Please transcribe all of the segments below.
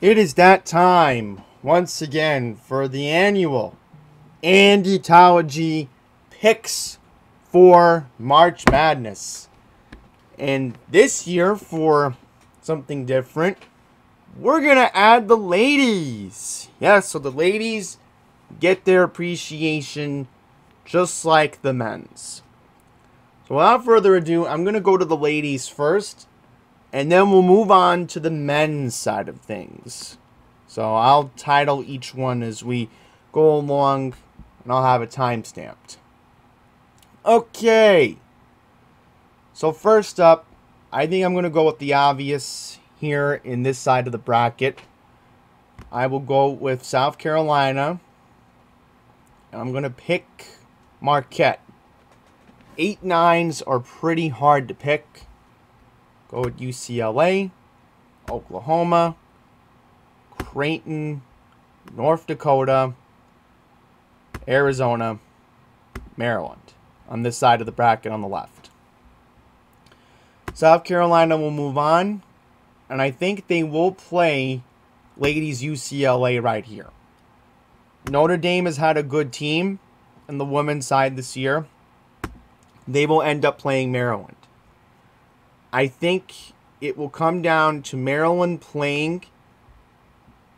It is that time once again for the annual Andytology picks for March Madness. And this year, for something different, we're going to add the ladies. Yes, so the ladies get their appreciation just like the men's. So without further ado, I'm going to go to the ladies first, and then we'll move on to the men's side of things. So I'll title each one as we go along, and I'll have it time stamped. Okay. So first up, I think I'm going to go with the obvious here in this side of the bracket. I will go with South Carolina. And I'm going to pick Marquette. Eight nines are pretty hard to pick. Go with UCLA, Oklahoma, Creighton, North Dakota, Arizona, Maryland on this side of the bracket on the left. South Carolina will move on, and I think they will play ladies UCLA right here. Notre Dame has had a good team in the women's side this year. They will end up playing Maryland. I think it will come down to Maryland playing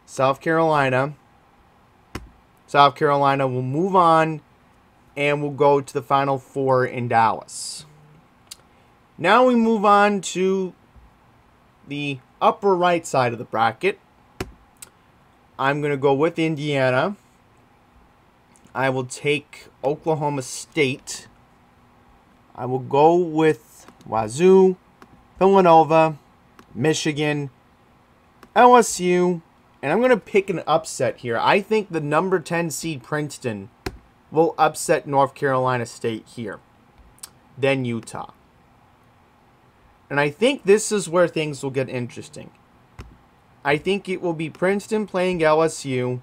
South Carolina. South Carolina will move on and will go to the Final Four in Dallas. Now we move on to the upper right side of the bracket. I'm going to go with Indiana. I will take Oklahoma State. I will go with Wazoo, Villanova, Michigan, LSU, and I'm going to pick an upset here. I think the number 10 seed Princeton will upset North Carolina State here, then Utah. And I think this is where things will get interesting. I think it will be Princeton playing LSU,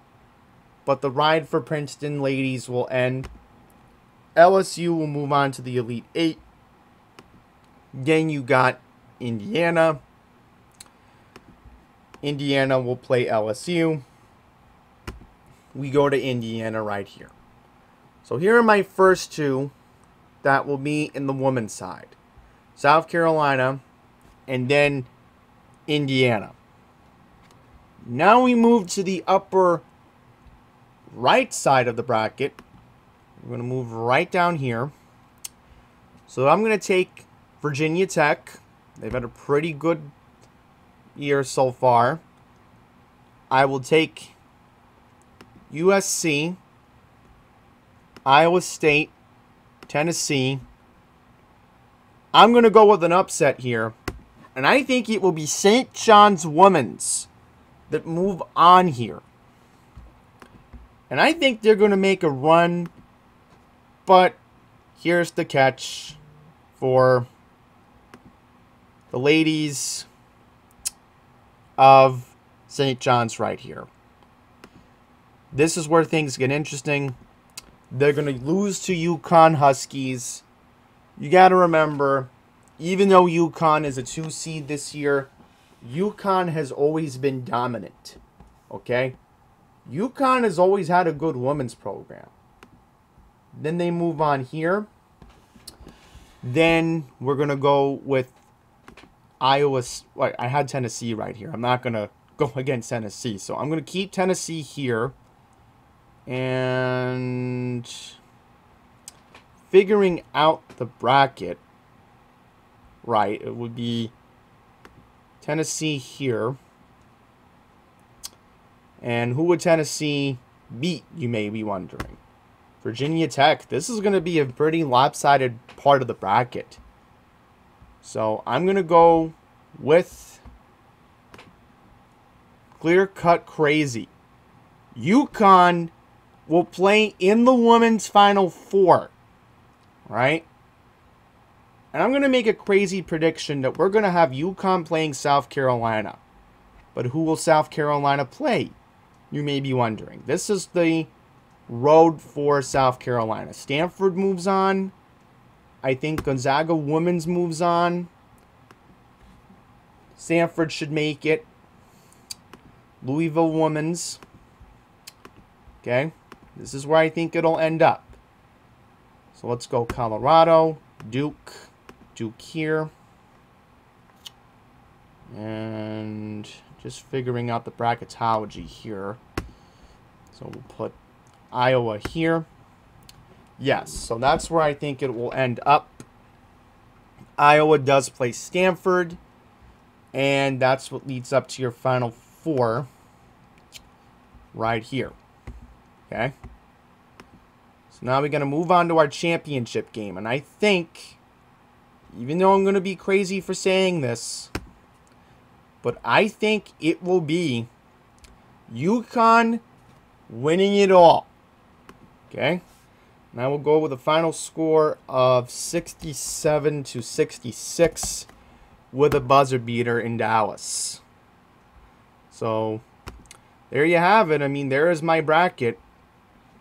but the ride for Princeton ladies will end. LSU will move on to the Elite Eight. Then you got Indiana. Indiana will play LSU. We go to Indiana right here. So here are my first two that will be in the women's side. South Carolina and then Indiana. Now we move to the upper right side of the bracket. We're going to move right down here. So I'm going to take Virginia Tech. They've had a pretty good year so far. I will take USC, Iowa State, Tennessee. I'm going to go with an upset here. And I think it will be St. John's Women's that move on here. And I think they're going to make a run. But here's the catch for the ladies of St. John's right here. This is where things get interesting. They're going to lose to UConn Huskies. You got to remember, even though UConn is a two seed this year, UConn has always been dominant. Okay? UConn has always had a good women's program. Then they move on here. Then we're going to go with Iowa. Wait, I had Tennessee right here. I'm not going to go against Tennessee. So I'm going to keep Tennessee here. And figuring out the bracket right, it would be Tennessee here. And who would Tennessee beat, you may be wondering? Virginia Tech. This is going to be a pretty lopsided part of the bracket. So I'm going to go with clear cut crazy. UConn will play in the women's final four. Right? And I'm going to make a crazy prediction that we're going to have UConn playing South Carolina. But who will South Carolina play? You may be wondering. This is the road for South Carolina. Stanford moves on. I think Gonzaga women's moves on. Stanford should make it. Louisville Women's. Okay. This is where I think it'll end up. So let's go Colorado, Duke, Duke here. And just figuring out the bracketology here. So we'll put Iowa here. Yes, so that's where I think it will end up. Iowa does play Stanford. And that's what leads up to your final four right here. Okay? So now we're going to move on to our championship game. And I think, even though I'm going to be crazy for saying this, but I think it will be UConn winning it all. Okay? And I will go with a final score of 67 to 66 with a buzzer beater in Dallas. So there you have it. I mean, there is my bracket.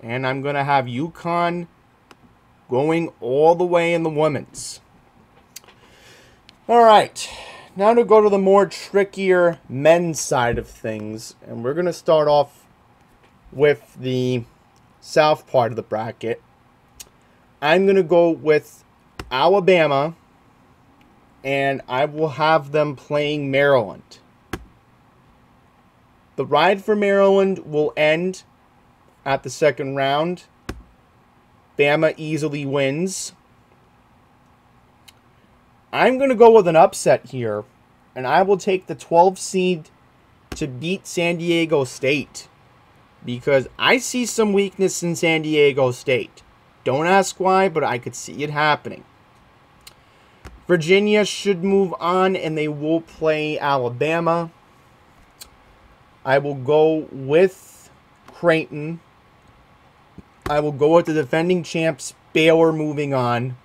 And I'm going to have UConn going all the way in the women's. All right. Now to go to the more trickier men's side of things. And we're going to start off with the south part of the bracket. I'm going to go with Alabama and I will have them playing Maryland. The ride for Maryland will end at the second round. Bama easily wins. I'm going to go with an upset here, and I will take the 12 seed to beat San Diego State because I see some weakness in San Diego State. Don't ask why, but I could see it happening. Virginia should move on and they will play Alabama. I will go with Creighton. I will go with the defending champs Baylor moving on.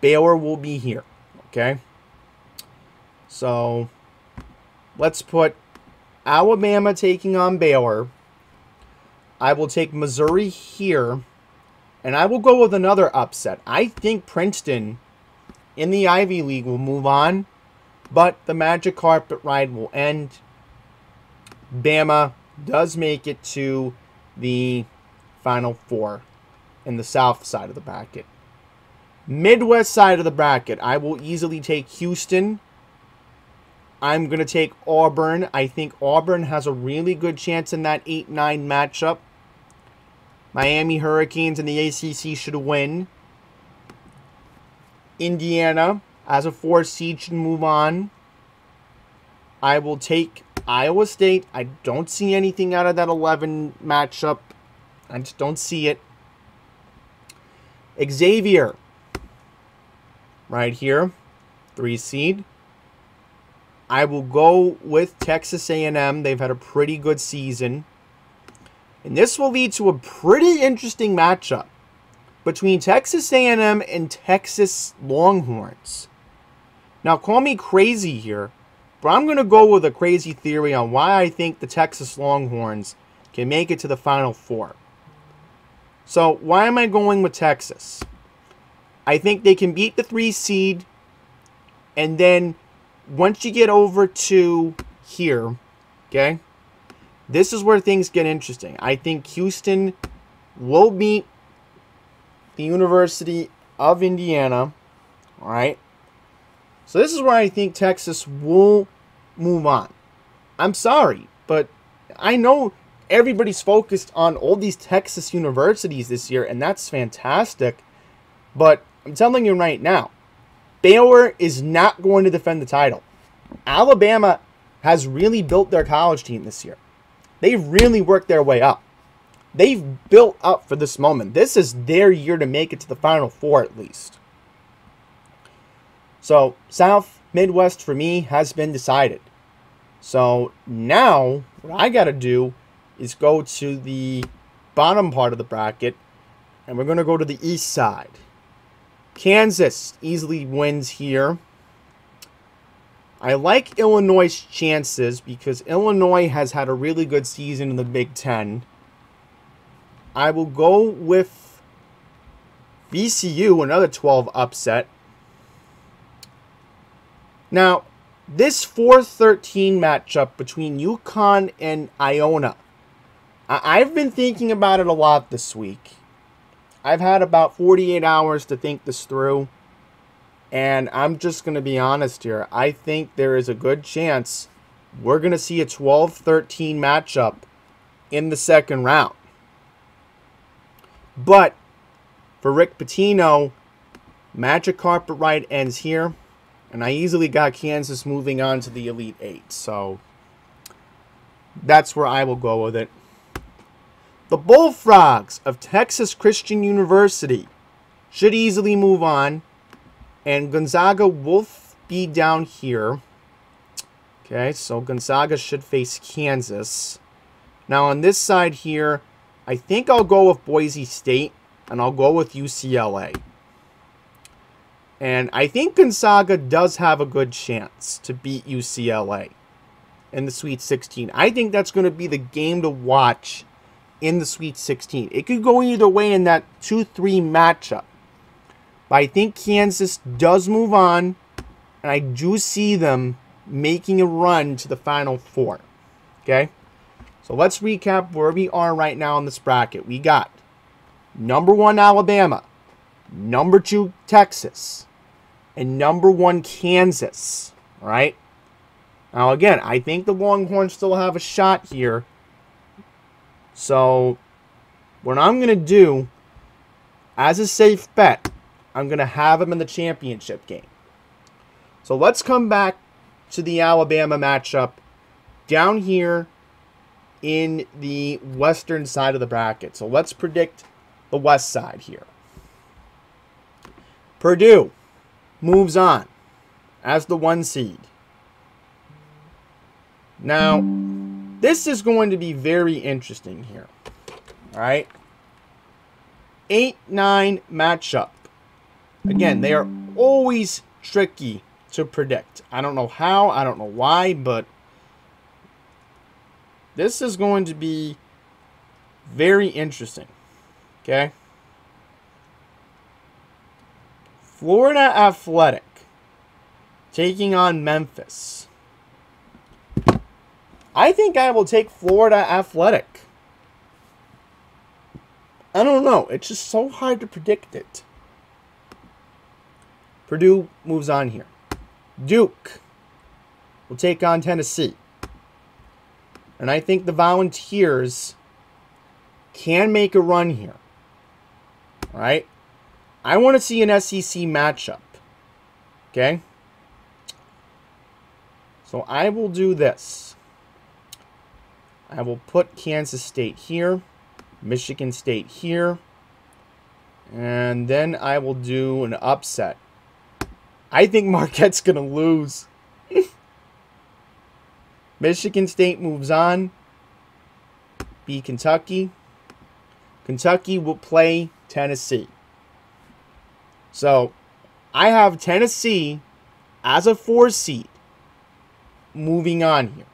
Baylor will be here. Okay. So let's put Alabama taking on Baylor. I will take Missouri here. And I will go with another upset. I think Princeton in the Ivy League will move on, but the magic carpet ride will end. Bama does make it to the Final Four in the south side of the bracket. Midwest side of the bracket, I will easily take Houston. I'm going to take Auburn. I think Auburn has a really good chance in that 8 9 matchup. Miami Hurricanes and the ACC should win. Indiana as a four seed should move on. I will take Iowa State. I don't see anything out of that 11 matchup. I just don't see it. Xavier, right here, three seed. I will go with Texas A&M. They've had a pretty good season. And this will lead to a pretty interesting matchup between Texas A&M and Texas Longhorns. Now, call me crazy here, but I'm going to go with a crazy theory on why I think the Texas Longhorns can make it to the Final Four. So, why am I going with Texas? I think they can beat the three seed, and then once you get over to here, okay, this is where things get interesting. I think Houston will beat the University of Indiana. All right. So this is where I think Texas will move on. I'm sorry, but I know everybody's focused on all these Texas universities this year, and that's fantastic. But I'm telling you right now, Baylor is not going to defend the title. Alabama has really built their college team this year. They've really worked their way up. They've built up for this moment. This is their year to make it to the Final Four at least. So, South, Midwest for me has been decided. So, now what I got to do is go to the bottom part of the bracket and we're going to go to the east side. Kansas easily wins here. I like Illinois' chances because Illinois has had a really good season in the Big Ten. I will go with VCU, another 12 upset. Now, this 4-13 matchup between UConn and Iona. I- I've been thinking about it a lot this week. I've had about 48 hours to think this through. And I'm just going to be honest here. I think there is a good chance we're going to see a 12 13 matchup in the second round. But for Rick Pitino, Magic Carpet Ride ends here. And I easily got Kansas moving on to the Elite Eight. So that's where I will go with it. The Bullfrogs of Texas Christian University should easily move on. And Gonzaga will be down here. Okay, so Gonzaga should face Kansas. Now on this side here, I think I'll go with Boise State and I'll go with UCLA. And I think Gonzaga does have a good chance to beat UCLA in the Sweet 16. I think that's going to be the game to watch in the Sweet 16. It could go either way in that 2 3 matchup. But I think Kansas does move on, and I do see them making a run to the Final Four. Okay? So let's recap where we are right now in this bracket. We got number one Alabama, number two Texas, and number one Kansas. All right? Now, again, I think the Longhorns still have a shot here. So, what I'm going to do, as a safe bet, I'm going to have them in the championship game. So let's come back to the Alabama matchup down here in the western side of the bracket. So let's predict the west side here. Purdue moves on as the one seed. Now, this is going to be very interesting here. All right. 8 9 matchup. Again, they are always tricky to predict. I don't know how, I don't know why, but this is going to be very interesting. Okay? Florida Atlantic taking on Memphis. I think I will take Florida Atlantic. I don't know. It's just so hard to predict it. Purdue moves on here. Duke will take on Tennessee. And I think the Volunteers can make a run here. All right? I want to see an SEC matchup. Okay? So I will do this. I will put Kansas State here, Michigan State here, and then I will do an upset. I think Marquette's going to lose. Michigan State moves on. Be Kentucky. Kentucky will play Tennessee. So, I have Tennessee as a four seed moving on here.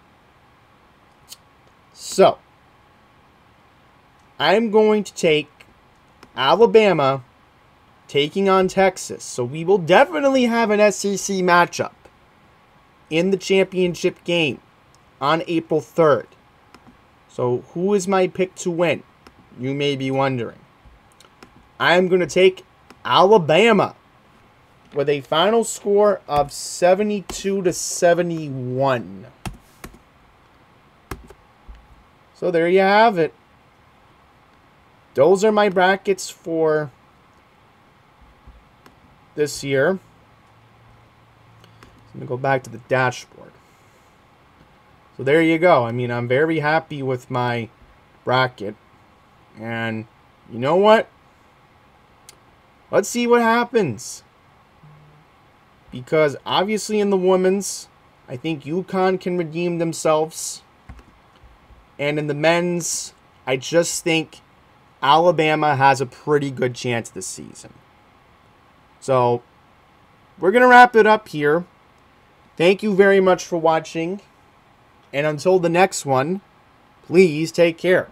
So, I'm going to take Alabama taking on Texas. So we will definitely have an SEC matchup in the championship game on April 3rd. So who is my pick to win? You may be wondering. I am going to take Alabama with a final score of 72 to 71. So there you have it. Those are my brackets for this year. So let me go back to the dashboard. So there you go. I mean, I'm very happy with my bracket. And you know what? Let's see what happens. Because obviously in the women's, I think UConn can redeem themselves. And in the men's, I just think Alabama has a pretty good chance this season. So we're going to wrap it up here. Thank you very much for watching. And until the next one, please take care.